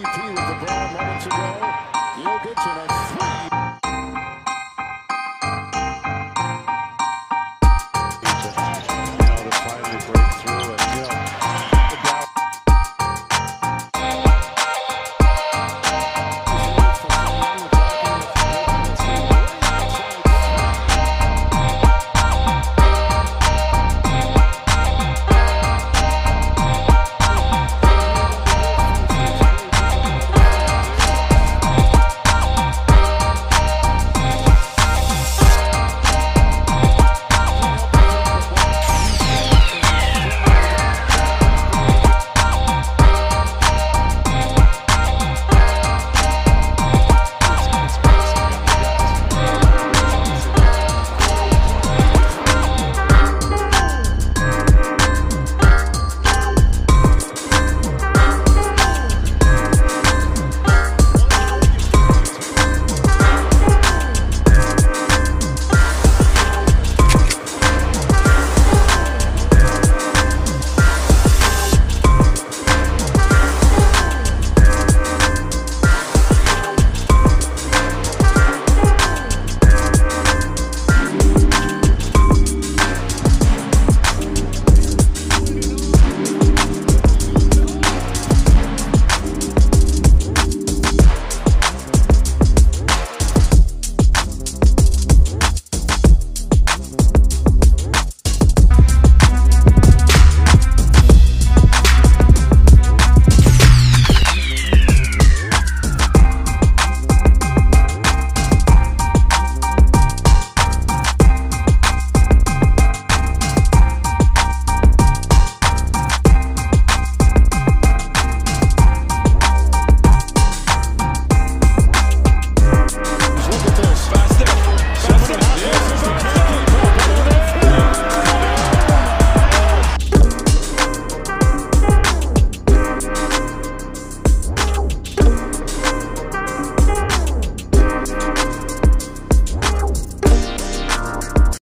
DP with the ball moments ago. Neil Dixon, a three